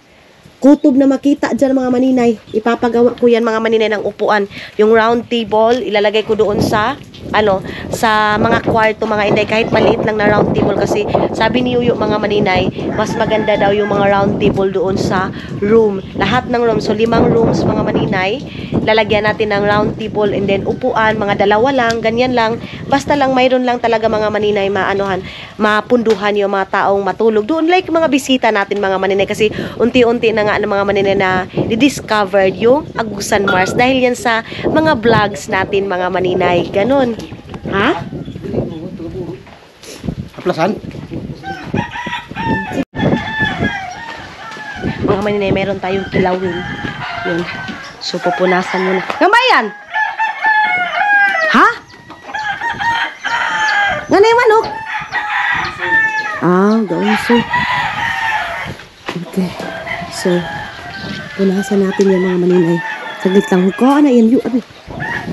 kutob na makita dyan mga maninay. Ipapagawa ko yan mga maninay ng upuan. Yung round table, ilalagay ko doon sa ano, sa mga kwarto mga inday kahit maliit lang na round table kasi sabi ni Yuyo mga maninay, mas maganda daw yung mga round table doon sa room. Lahat ng room, so limang rooms mga maninay, lalagyan natin ng round table and then upuan, mga dalawa lang, ganyan lang. Basta lang mayroon lang talaga mga maninay maanuhan, mapunduhan yung mga taong matulog. Doon like mga bisita natin mga maninay kasi unti-unti na nga ng mga maninay na discovered yung Agusan Mars dahil yan sa mga vlogs natin mga maninay. Ganon. Ha? Haplasan. Mga maninay, meron tayong kilawin. Yun. So, pupunasan muna. Gamayan! Ha? Nga na yung manok? Ah, gawin so. Okay. So, punasan natin yung mga maninay. Saglit lang. Ko, na yan. Yung, abi.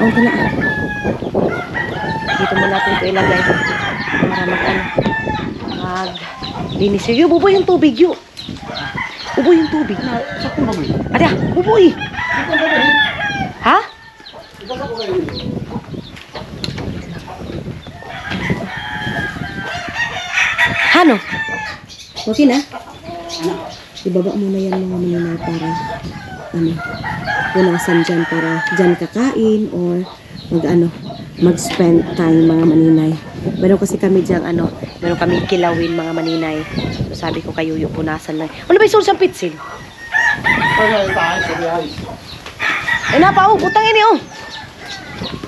Ang ka na. Dito mo natin ito ilagay. Para mag, ano, mag, linis yun. Yung buboy yung tubig, yun. Uboy yung tubig. Sa kung bagoy. Ada, buboy. Ha? Hano? Okay na? Ibaba mo na yan mga maninay para ano, punasan dyan para dyan kakain or mag ano, mag-spend time mga maninay. Meron kasi kami dyan ano, meron kami kilawin mga maninay. So, sabi ko kayo yung punasan lang. Ano ba yung sa pitsil? Ay. Ay napa, oh, butang ini oh.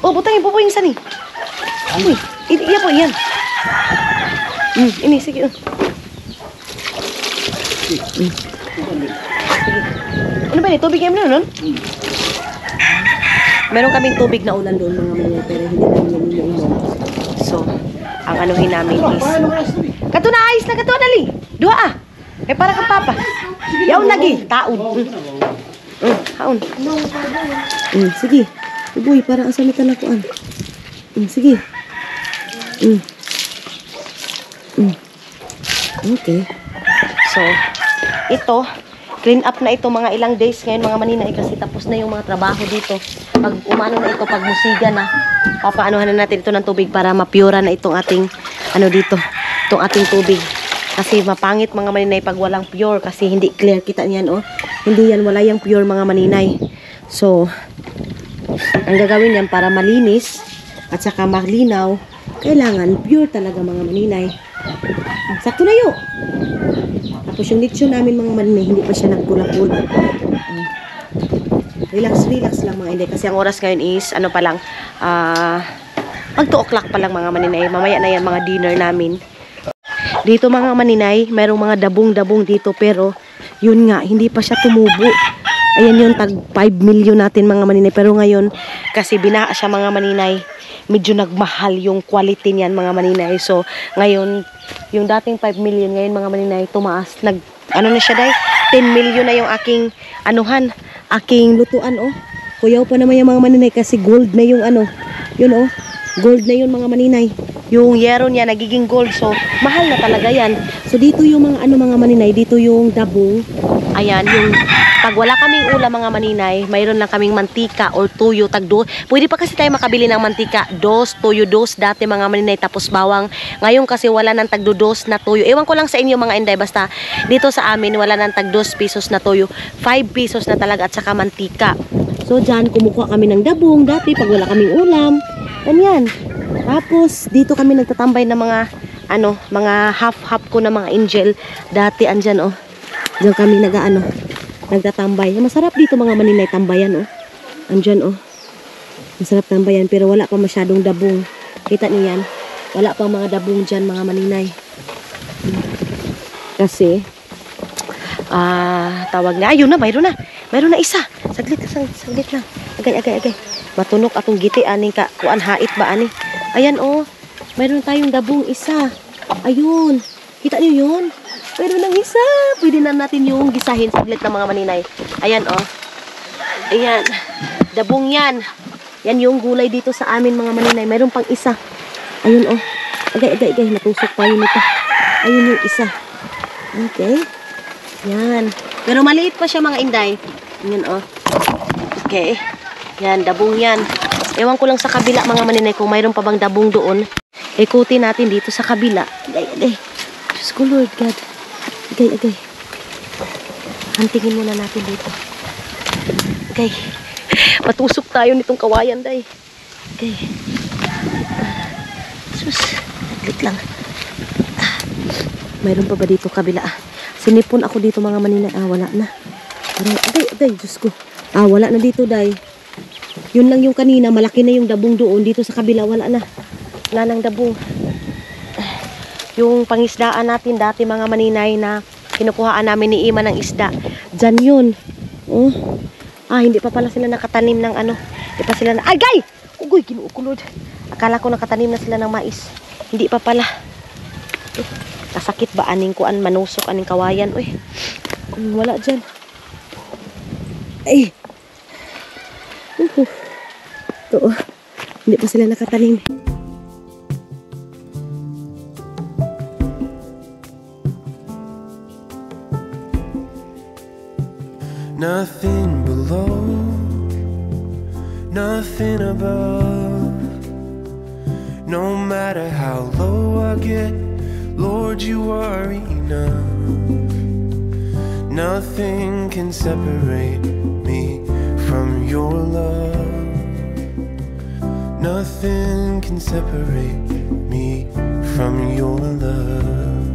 Oh, butang ini, pupuing sa ni. Uy, iya po, yan. Hmm, ini, sige. oh. Ano ba yun? Tubig yan nun? Meron kaming tubig na ulan doon mga mga pero hindi namin iniinom. So, ang anuhin namin is... Kato na ayos na kato dali. Dua ah. Eh para kang papa. Yaw lagi, taon. Mm. Mm, haon. Mm, sige. Uboy, para asa na talakuan. Mm, sige. Mm. Mm. Okay. So, ito, clean up na ito mga ilang days ngayon mga maninay kasi tapos na yung mga trabaho dito. Pag umano na ito, pag musiga na, papaanuhan na natin ito ng tubig para mapura na itong ating, ano dito, itong ating tubig. Kasi mapangit mga maninay pag walang pure kasi hindi clear kita niyan oh. Hindi yan wala yung pure mga maninay. So, ang gagawin yan para malinis, at saka malinaw, kailangan pure talaga mga maninay. Sakto na yun. Tapos yung lechon namin mga maninay, hindi pa siya nagpula-pula. Mm. Relax, relax lang mga inday. Kasi ang oras ngayon is, ano pa lang, ah, mag 2 o'clock pa lang mga maninay. Mamaya na yan mga dinner namin. Dito mga maninay, mayroong mga dabong-dabong dito pero yun nga, hindi pa siya tumubo. Ayan yung tag 5 million natin mga maninay. Pero ngayon, kasi binaha siya mga maninay, medyo nagmahal yung quality niyan mga maninay. So, ngayon, yung dating 5 million, ngayon mga maninay, tumaas. Nag, ano na siya day? 10 million na yung aking, anuhan, aking lutuan oh. Kuyaw pa naman yung mga maninay kasi gold na yung ano, yun oh. Gold na yun mga maninay. Yung yero niya nagiging gold. So, mahal na talaga yan. So, dito yung mga ano mga maninay, dito yung dabong. Ayan, yung pag wala kaming ulam mga maninay, mayroon lang kaming mantika or tuyo, tagdo. Pwede pa kasi tayo makabili ng mantika, dos, tuyo, dos, dati mga maninay, tapos bawang. Ngayon kasi wala nang tagdo dos na tuyo. Ewan ko lang sa inyo mga inday, basta dito sa amin wala nang tagdos pesos na tuyo. 5 pesos na talaga at saka mantika. So dyan, kumukuha kami ng dabong dati pag wala kaming ulam. Ganyan. Tapos dito kami nagtatambay ng mga ano, mga half-half ko na mga angel. Dati andyan oh. Diyan kami nag-ano, nagtatambay. Masarap dito mga maninay tambayan oh. Andyan oh. Masarap tambayan pero wala pa masyadong dabong. Kita niyo yan? Wala pa mga dabong dyan mga maninay. Hmm. Kasi ah tawag na ayun na mayroon na mayroon na isa saglit saglit, saglit lang agay agay agay matunok akong giti aning ka kuan hait ba ani ayan oh mayroon tayong dabong isa. Ayun. Kita niyo yun? Mayroon ng isa. Pwede na natin yung gisahin saglit ng mga maninay. Ayan oh. Ayan. Dabong yan. Yan yung gulay dito sa amin mga maninay. Mayroon pang isa. Ayun oh. Agay agay agay. Natusok pa yun ito ayun yung isa. Okay. Yan. Pero maliit pa siya mga inday. Yan oh. Okay. Yan, dabong yan. Ewan ko lang sa kabila mga maninay kung mayroon pa bang dabong doon. Ikutin natin dito sa kabila. Agay, agay. Diyos ko Lord God. Agay, agay. Hantingin muna natin dito. Agay. Patusok tayo nitong kawayan, day. Agay. Sus. Saglit lang. Ah. Mayroon pa ba dito kabila? Ah. Sinipon ako dito mga manina. Ah, wala na. Parang, agay, agay, Diyos ko. Ah, wala na dito, day. Yun lang yung kanina. Malaki na yung dabong doon. Dito sa kabila, wala na. Wala nang dabong. Yung pangisdaan natin dati mga maninay na kinukuhaan namin ni Ima ng isda. Diyan yun. Oh. Ah, hindi pa pala sila nakatanim ng ano. Hindi pa sila na... Agay! Ugoy, ginuukulod. Akala ko nakatanim na sila ng mais. Hindi pa pala. Eh, kasakit ba aning kuan manusok aning kawayan uy Hmm, wala dyan ay Uhu. ito oh. hindi pa sila nakatanim Nothing below, nothing above. No matter how low I get, Lord, you are enough. Nothing can separate me from your love. Nothing can separate me from your love.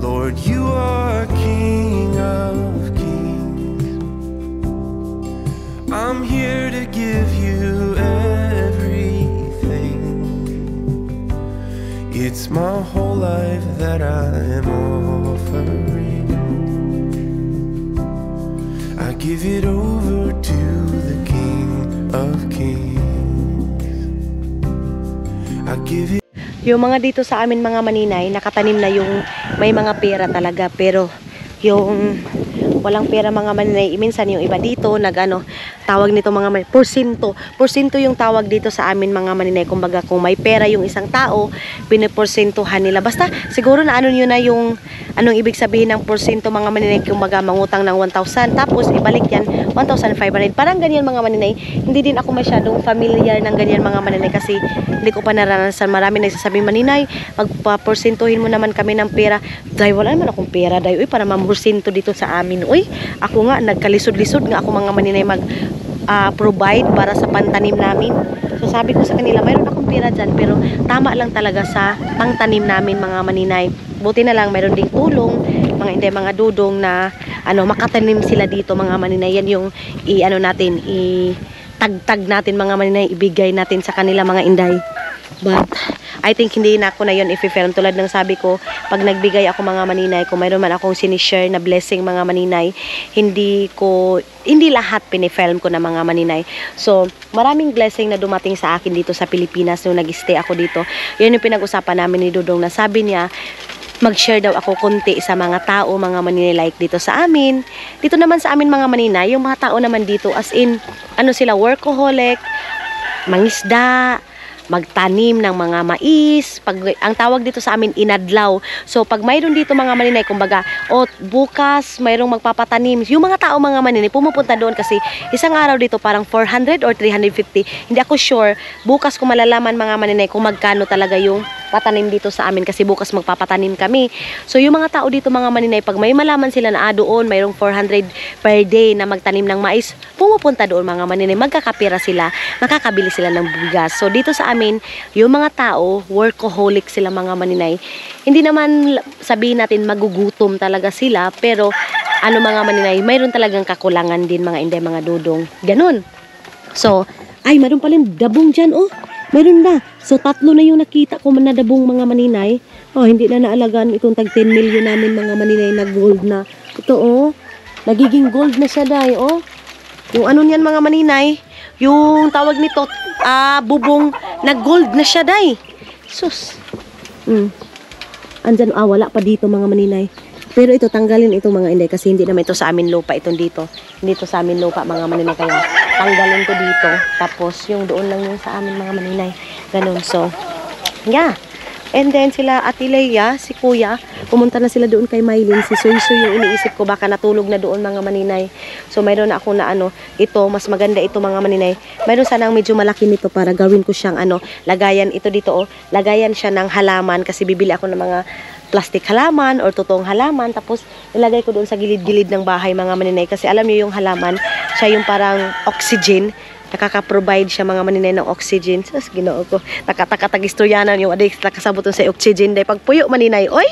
Lord, you are King of. I'm here to give you everything. It's my whole life that I am offering. I give it over to the King of Kings. I give it. yung mga dito sa amin mga maninay nakatanim na yung may mga pera talaga pero yung walang pera mga maninay minsan yung iba dito nag ano tawag nito mga maninay porsinto. Porsinto yung tawag dito sa amin mga maninay. Kumbaga kung may pera yung isang tao piniporsentuhan nila. Basta siguro na ano yun na yung anong ibig sabihin ng porsinto mga maninay? Kumbaga mangutang ng 1,000 tapos ibalik yan 1,500 parang ganyan mga maninay. Hindi din ako masyadong familiar ng ganyan mga maninay kasi hindi ko pa naranasan. Marami nagsasabi maninay magpaporsentuhin mo naman kami ng pera. Dahil wala naman akong pera dahil uy para mamursinto dito sa amin. Uy ako nga nagkalisod-lisod nga ako mga maninay mag ah, provide para sa pantanim namin. So sabi ko sa kanila, mayroon akong pera dyan pero tama lang talaga sa pangtanim namin mga maninay. Buti na lang mayroon ding tulong, mga hindi mga dudong na ano makatanim sila dito mga maninay. Yan yung i ano natin i tagtag natin mga maninay ibigay natin sa kanila mga inday. But I think hindi na ako na yun i-film. Tulad ng sabi ko pag nagbigay ako mga maninay kung mayroon man akong sinishare na blessing mga maninay hindi ko hindi lahat pinifilm ko na mga maninay. So maraming blessing na dumating sa akin dito sa Pilipinas nung nag-stay ako dito. Yun yung pinag-usapan namin ni Dudong na sabi niya mag-share daw ako konti sa mga tao, mga maninay like dito sa amin. Dito naman sa amin mga maninay, yung mga tao naman dito as in, ano sila, workaholic, mangisda, magtanim ng mga mais. Pag, ang tawag dito sa amin, inadlaw. So, pag mayroon dito mga maninay, kumbaga, o bukas, mayroong magpapatanim. Yung mga tao, mga maninay, pumupunta doon kasi isang araw dito parang 400 or 350. Hindi ako sure. Bukas ko malalaman mga maninay kung magkano talaga yung patanim dito sa amin kasi bukas magpapatanim kami. So, yung mga tao dito, mga maninay, pag may malaman sila na ah, doon, mayroong 400 per day na magtanim ng mais, pumupunta doon mga maninay, magkakapira sila, makakabili sila ng bigas. So, dito sa amin, yung mga tao, workaholic sila mga maninay. Hindi naman sabihin natin magugutom talaga sila, pero ano mga maninay, mayroon talagang kakulangan din mga inday, mga dudong. Ganun. So, ay, mayroon pala dabong dyan, oh. Mayroon na. So, tatlo na yung nakita ko na dabong mga maninay. Oh, hindi na naalagaan itong tag 10 million namin mga maninay na gold na. Ito, oh. Nagiging gold na siya, day, oh. Yung ano niyan mga maninay, yung tawag nito, ah, bubong na gold na siya, day. Sus. Mm. Andyan, ah, wala pa dito mga maninay. Pero ito, tanggalin ito mga inday kasi hindi naman ito sa amin lupa itong dito. Hindi ito sa amin lupa mga maninay kaya tanggalin ko dito. Tapos yung doon lang yung sa amin mga maninay. Ganun. So, yeah. And then sila Ate Leia, si Kuya, pumunta na sila doon kay Mylene. Si Soy Soy yung iniisip ko baka natulog na doon mga maninay. So mayroon ako na ano, ito mas maganda ito mga maninay. Mayroon sanang medyo malaki nito para gawin ko siyang ano, lagayan ito dito oh. Lagayan siya ng halaman kasi bibili ako ng mga plastic halaman or totoong halaman tapos ilagay ko doon sa gilid-gilid ng bahay mga maninay kasi alam niyo yung halaman siya yung parang oxygen nakaka-provide siya mga maninay ng oxygen. Sus ginoo ko. Nakatakatag-istoryanan yung adik nakasabot sa oxygen dahil pagpuyo maninay oy!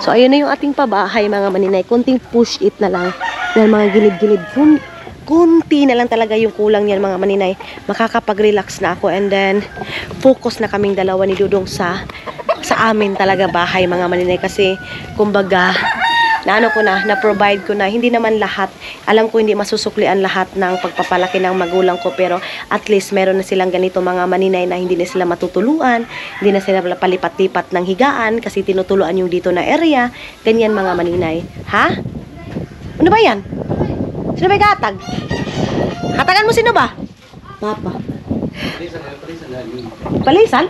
So ayun na yung ating pabahay mga maninay. Kunting push it na lang. Ng mga gilid-gilid Kun kunti na lang talaga yung kulang niyan mga maninay. Makakapag-relax na ako and then focus na kaming dalawa ni Dudong sa sa amin talaga bahay mga maninay. Kasi kumbaga na ano ko na, na-provide ko na, hindi naman lahat, alam ko hindi masusuklian lahat ng pagpapalaki ng magulang ko, pero at least meron na silang ganito mga maninay na hindi na sila matutuluan, hindi na sila palipat-lipat ng higaan kasi tinutuluan yung dito na area, ganyan mga maninay. Ha? Ano ba yan? Sino ba yung katag? Hatagan mo sino ba? Papa. Palisan?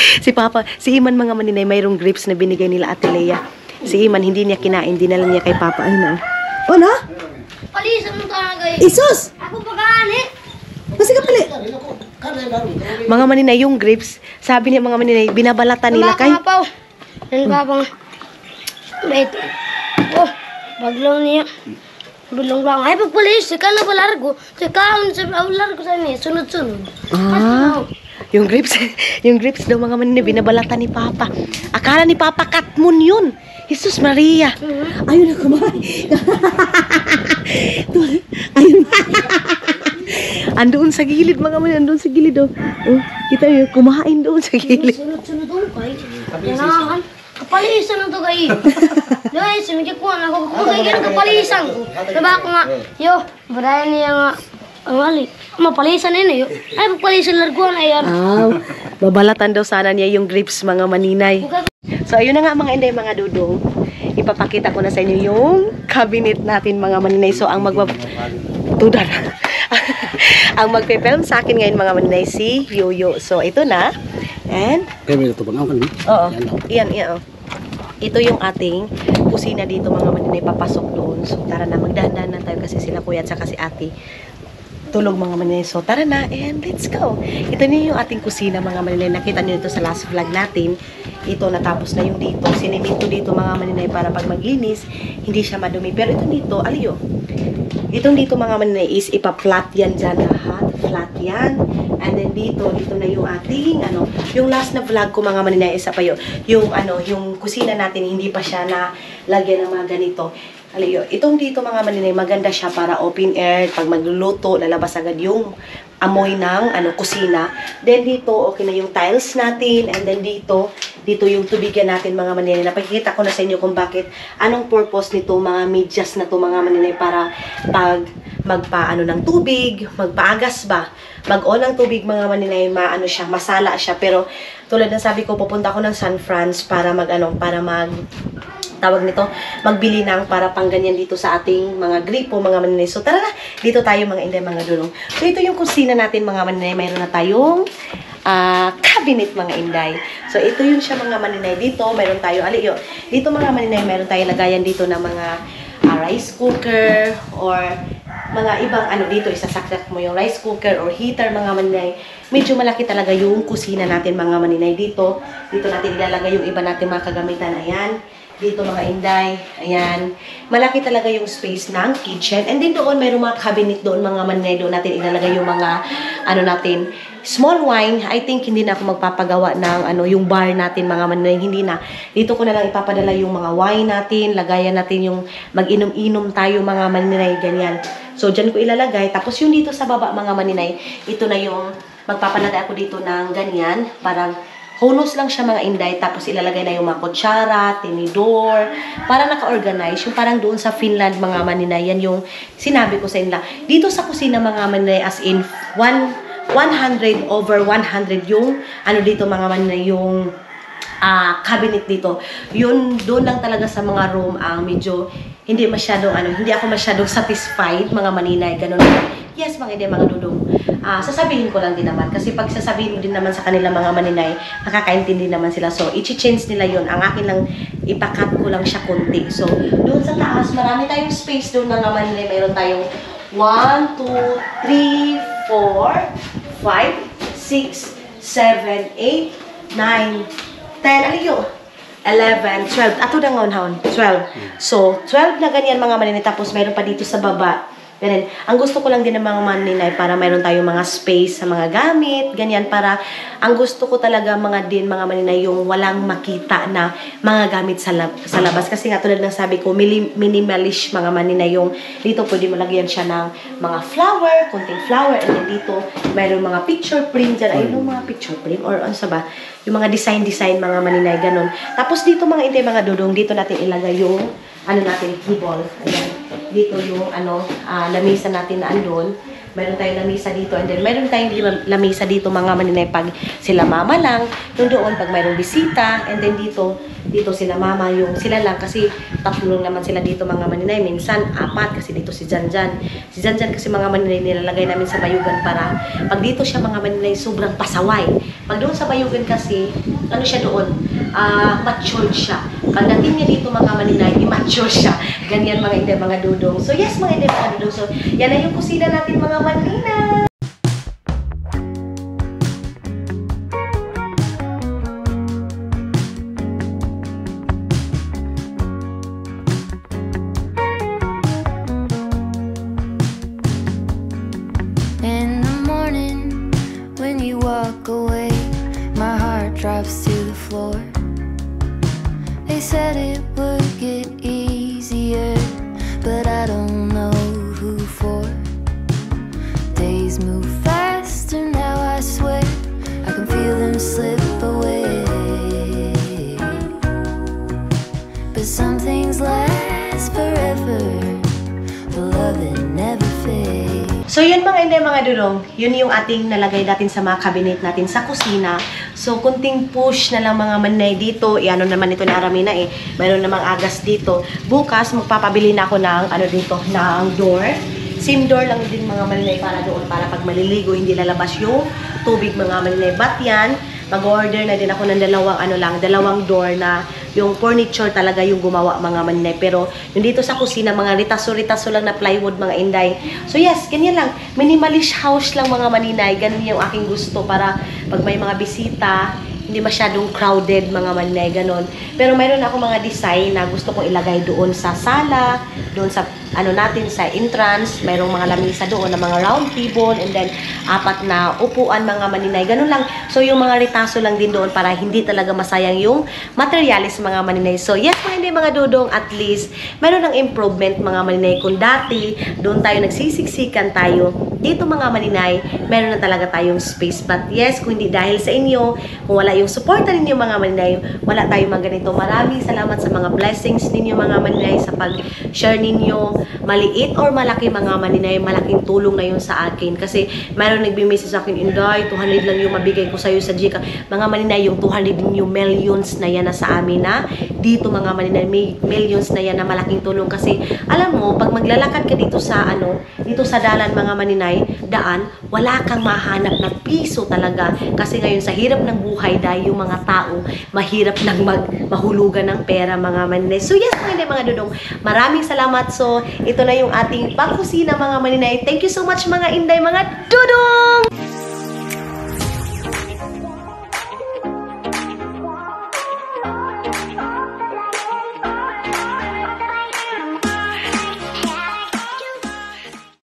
si Papa, si Iman mga maninay, mayroong grapes na binigay nila Ate Leia. Si Iman, hindi niya kinain, dinala niya kay Papa. Ayun na. Oh, na? Palisan mo talaga. Isus! Ako pagkaani. Kasi ka pali. Mga maninay, yung grapes, sabi niya mga maninay, binabalatan nila kay... Mapaw. Yan babang. Wait. Oh, baglaw niya. Bulong lang. Ay, pagpalis. Ika na ba largo? Ika, sa largo sa niya. Sunod-sunod. Ah, yung grapes, yung grapes daw mga maninay, binabalatan ni Papa. Akala ni Papa katmon yun. Jesus Maria. Ayun na kumain. Ayun na. Andoon sa gilid mga maninay, andoon sa gilid oh. Oh, kita yun, kumain doon sa gilid. Sunod-sunod ang kay. Kapalisan na to kay. Guys, sinigyan ko na ako. Kung kaya kapalisan ko. Diba ako nga, yo, barayan niya nga. Ang mali. Mapalisan na yun eh. yo. Ay, pagpalisan largo na yan. Aw, babalatan daw sana niya yung grapes mga maninay. So ayun na nga mga inday mga dudong. Ipapakita ko na sa inyo yung cabinet natin mga maninay. So ang magwab... Tudar. ang magpe-film sa akin ngayon mga maninay si Yoyo. So ito na. And Kaya may ito bang ako kanina? Oo. Yan, oh. Iyan, iyan. oh. Ito yung ating kusina dito mga maninay papasok doon. So tara na magdahan-dahan na tayo kasi sila kuya at saka si ate. Tulog mga maninay. So tara na and let's go. Ito na yung ating kusina mga maninay. Nakita niyo ito sa last vlog natin. ito natapos na yung dito. Sinimit ko dito mga maninay para pag maglinis, hindi siya madumi. Pero ito dito, aliyo. Itong dito mga maninay is ipa-flat yan dyan lahat. Flat yan. And then dito, dito na yung ating, ano, yung last na vlog ko mga maninay, isa pa yun. Yung, ano, yung kusina natin, hindi pa siya na lagyan ng mga ganito. Aliyo, itong dito mga maninay, maganda siya para open air. Pag magluluto, lalabas agad yung amoy ng ano kusina. Then dito, okay na yung tiles natin. And then dito, dito yung tubigan natin mga maninay. Napakikita ko na sa inyo kung bakit, anong purpose nito, mga medyas na to mga maninay para pag magpaano ng tubig, magpaagas ba, mag-on ng tubig mga maninay, maano siya, masala siya. Pero tulad ng sabi ko, pupunta ako ng San Franz para mag ano, para mag tawag nito, magbili ng para pang ganyan dito sa ating mga gripo, mga maninay. So, tara na, dito tayo mga inday, mga dulong. So, ito yung kusina natin mga maninay. Mayroon na tayong ah, cabinet mga inday. So, ito yung siya mga maninay. Dito, mayroon tayo, aliyo, dito mga maninay, mayroon tayo lagayan dito ng mga ah, rice cooker or mga ibang ano dito, isasaksak mo yung rice cooker or heater mga maninay. Medyo malaki talaga yung kusina natin mga maninay dito. Dito natin ilalagay yung iba natin mga kagamitan. Ayan dito mga inday. Ayan. Malaki talaga yung space ng kitchen. And then doon, mayroong mga cabinet doon, mga manay doon natin ilalagay yung mga, ano natin, small wine. I think hindi na ako magpapagawa ng, ano, yung bar natin, mga manay. Hindi na. Dito ko na lang ipapadala yung mga wine natin. Lagayan natin yung mag-inom-inom tayo, mga maninay, ganyan. So, dyan ko ilalagay. Tapos yung dito sa baba, mga maninay, ito na yung magpapalagay ako dito ng ganyan. Parang Hunos lang siya mga inday, tapos ilalagay na yung mga kutsara, tinidor, para naka-organize. Yung parang doon sa Finland, mga maninay, yan yung sinabi ko sa inyo. Dito sa kusina, mga maninay, as in, one, 100 over 100 yung, ano dito, mga maninay, yung ah cabinet dito. Yun, doon lang talaga sa mga room ang medyo hindi masyadong ano, hindi ako masyadong satisfied mga maninay, ganun. Yes, mga hindi, mga dudong. Ah, sasabihin ko lang din naman kasi pag sasabihin mo din naman sa kanila mga maninay, makakaintindi naman sila. So, i-change nila yon Ang akin lang, ipakat ko lang siya konti. So, doon sa taas, marami tayong space doon mga maninay. Mayroon tayong 1, 2, 3, 4, 5, 6, 7, 8, 9, 10, aliyo. 11, 12. Ato na ngayon, haon. 12. So, 12 na ganyan mga maninay. Tapos, mayroon pa dito sa baba. Ganun. Ang gusto ko lang din ng mga maninay para mayroon tayong mga space sa mga gamit, ganyan para ang gusto ko talaga mga din mga maninay yung walang makita na mga gamit sa, lab, sa labas. Kasi nga tulad ng sabi ko minimalish mga maninay yung dito pwede mo lagyan siya ng mga flower, kunting flower and then dito mayroon mga picture frame dyan. Ayun yung mga picture frame or ano sa ba? Yung mga design design mga maninay ganun. Tapos dito mga hindi mga dudong dito natin ilagay yung ano natin hibol ayan dito yung ano ah, lamisa natin na andun. Meron tayong lamisa dito and then meron tayong lamisa dito mga maninay pag sila mama lang. Yung doon pag mayroong bisita and then dito dito sila mama yung sila lang kasi tatlo naman sila dito mga maninay. Minsan apat kasi dito si Janjan. Si Janjan kasi mga maninay nilalagay namin sa bayugan para pag dito siya mga maninay sobrang pasaway. Pag doon sa bayugan kasi ano siya doon ah matured siya. Pagdating niya dito mga maninay, immature siya. Ganyan mga hindi, mga dudong. So yes, mga hindi, mga dudong. So yan na yung kusina natin mga maninay. Dulong, yun yung ating nalagay natin sa mga cabinet natin sa kusina. So kunting push na lang mga manay dito, iano naman ito ni Aramina eh, mayroon namang agas dito. Bukas magpapabili na ako ng ano dito, ng door. Same door lang din mga manay para doon, para pag maliligo hindi lalabas yung tubig mga manay. But yan, mag-order na din ako ng dalawang ano lang, dalawang door na yung furniture talaga yung gumawa mga maninay. Pero yung dito sa kusina, mga ritaso-ritaso lang na plywood mga inday. So yes, ganyan lang. Minimalist house lang mga maninay. Ganun yung aking gusto para pag may mga bisita, hindi masyadong crowded mga maninay, ganon. Pero mayroon ako mga design na gusto kong ilagay doon sa sala, doon sa ano natin sa entrance, mayroong mga lamisa doon na mga round table and then apat na upuan mga maninay. Ganun lang. So yung mga ritaso lang din doon para hindi talaga masayang yung materialis mga maninay. So yes mga hindi mga dudong at least mayroon ng improvement mga maninay. Kung dati doon tayo nagsisiksikan tayo, dito mga maninay, meron na talaga tayong space. But yes, kung hindi dahil sa inyo, kung wala yung suporta ninyo mga maninay, wala tayong mga ganito. Maraming salamat sa mga blessings ninyo mga maninay sa pag-share ninyo maliit or malaki mga maninay, malaking tulong na yun sa akin. Kasi mayroon nagbi-message sa akin, Inday, 200 lang yung mabigay ko sa'yo sa Gcash. Mga maninay, yung 200 din yung millions na yan na sa amin na dito mga maninay, may millions na yan na malaking tulong. Kasi alam mo, pag maglalakad ka dito sa ano, dito sa dalan mga maninay, daan, wala kang mahanap na piso talaga. Kasi ngayon sa hirap ng buhay dahil yung mga tao, mahirap nang mag, mahulugan ng pera mga maninay. So yes, mga mga dudong, maraming salamat. So ito na yung ating pangkusina mga maninay. Thank you so much mga inday, mga dudong!